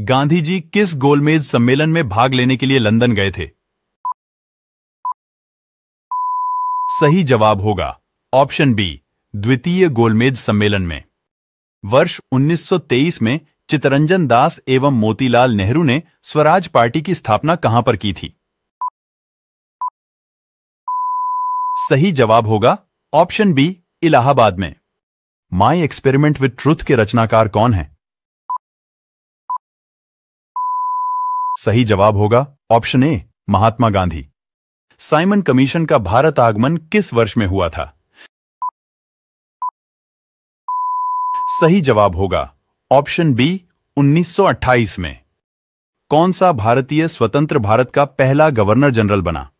गांधी जी किस गोलमेज सम्मेलन में भाग लेने के लिए लंदन गए थे? सही जवाब होगा। ऑप्शन बी, द्वितीय गोलमेज सम्मेलन में। वर्ष 1923 में चितरंजन दास एवं मोतीलाल नेहरू ने स्वराज पार्टी की स्थापना कहाँ पर की थी? सही जवाब होगा। ऑप्शन बी, इलाहाबाद में। माई एक्सपेरिमेंट विद ट्रुथ के रचनाकार कौन है? सही जवाब होगा? Option A, Mahatma Gandhi. Simon commission का भारत आगमन किस वर्ष में हुआ था? सही जवाब होगा। ऑप्शन बी 1928 में। कौन सा भारतीय स्वतंत्र भारत का पहला गवर्नर जनरल बना?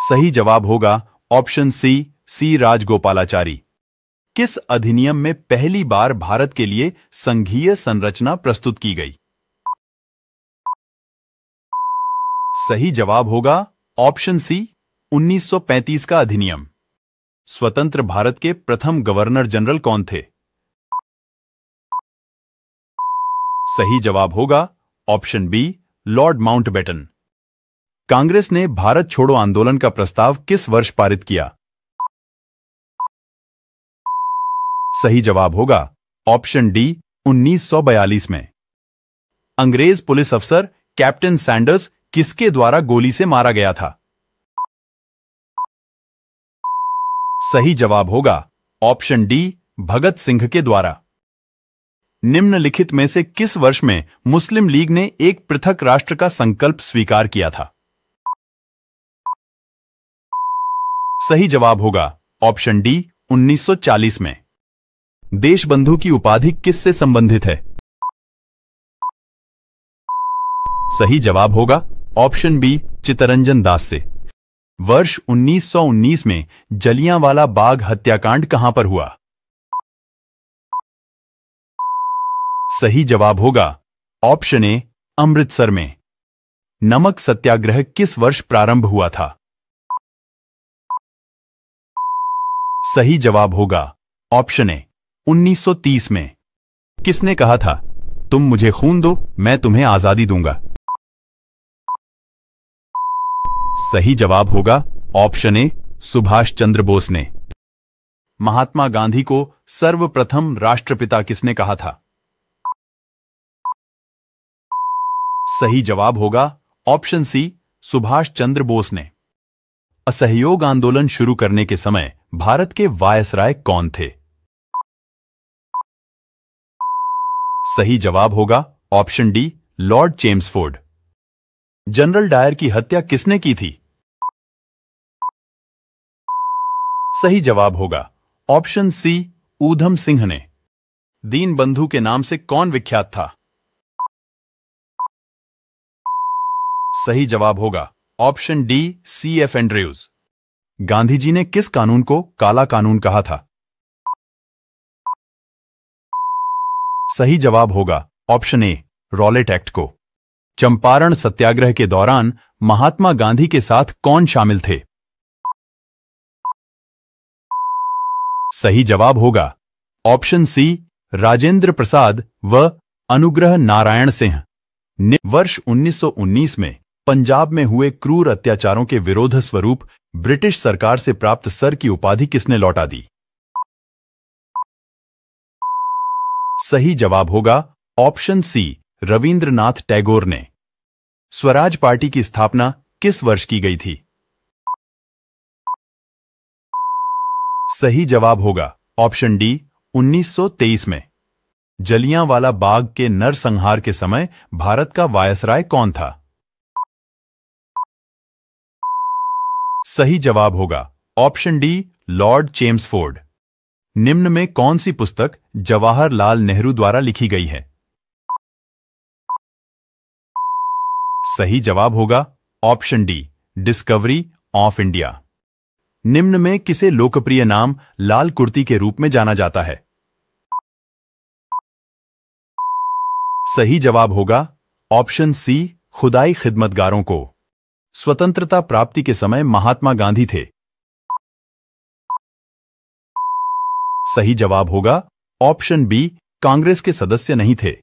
सही जवाब होगा। Option C C Rajagopalachari. किस अधिनियम में पहली बार भारत के लिए संघीय संरचना प्रस्तुत की गई? सही जवाब होगा ऑप्शन सी 1935 का अधिनियम। स्वतंत्र भारत के प्रथम गवर्नर जनरल कौन थे? सही जवाब होगा option B, Lord Mountbatten. Congress ने भारत छोड़ो आंदोलन का प्रस्ताव किस वर्ष पारित किया? सही जवाब होगा। ऑप्शन डी 1942 में। अंग्रेज़ पुलिस अफसर कैप्टन सैंडर्स किसके द्वारा गोली से मारा गया था? सही जवाब होगा। ऑप्शन डी, भगत सिंह के द्वारा। निम्नलिखित में से किस वर्ष में मुस्लिम लीग ने एक पृथक राष्ट्र का संकल्प स्वीकार किया था? सही जवाब होगा। ऑप्शन डी 1940 में। देशबंधु की उपाधि किससे संबंधित है? सही जवाब होगा ऑप्शन बी, चितरंजन दास से। वर्ष 1919 में जलियांवाला बाग हत्याकांड कहाँ पर हुआ? सही जवाब होगा ऑप्शन ए, अमृतसर में। नमक सत्याग्रह किस वर्ष प्रारंभ हुआ था? सही जवाब होगा ऑप्शन ए 1930 में। किसने कहा था, तुम मुझे खून दो, मैं तुम्हें आज़ादी दूँगा सही जवाब होगा ऑप्शन ए, सुभाष चंद्र बोस ने। महात्मा गांधी को सर्वप्रथम राष्ट्रपिता किसने कहा था? सही जवाब होगा ऑप्शन सी, सुभाष चंद्र बोस ने। असहयोग आंदोलन शुरू करने के समय भारत के वायसराय कौन थे? सही जवाब होगा? Option D, Lord Chelmsford General Dyer की हत्या किसने की थी? सही जवाब होगा। ऑप्शन सी, ऊधम सिंह ने। दीन बंधु के नाम से कौन विख्यात था? सही जवाब होगा। Option D, C F Andrews. Gandhi ji ने किस कानून को काला कानून कहा था? सही जवाब होगा। ऑप्शन ए, रॉलेट एक्ट को। चंपारण सत्याग्रह के दौरान महात्मा गांधी के साथ कौन शामिल थे? सही जवाब होगा। ऑप्शन सी, राजेंद्र प्रसाद व अनुग्रह नारायण सिंह। ने, वर्ष 1919 में पंजाब में हुए क्रूर अत्याचारों के विरोध स्वरूप ब्रिटिश सरकार से प्राप्त सर की उपाधि किसने लौटा दी? सही जवाब होगा, ऑप्शन सी, रविंद्रनाथ टैगोर ने। स्वराज पार्टी की स्थापना किस वर्ष की गई थी? सही जवाब होगा, ऑप्शन डी 1923 में। जलियांवाला बाग के नरसंहार के समय भारत का वायसराय कौन था? सही जवाब होगा, ऑप्शन डी, लॉर्ड चेम्सफोर्ड। निम्न में कौन सी पुस्तक जवाहरलाल नेहरू द्वारा लिखी गई है? सही जवाब होगा option D, Discovery of India. निम्न में किसे लोकप्रिय नाम लाल कुर्ती के रूप में जाना जाता है? सही जवाब होगा ऑप्शन सी, खुदाई खिदमतगारों को। स्वतंत्रता प्राप्ति के समय महात्मा गांधी थे। सही जवाब होगा। ऑप्शन बी कांग्रेस के सदस्य नहीं थे।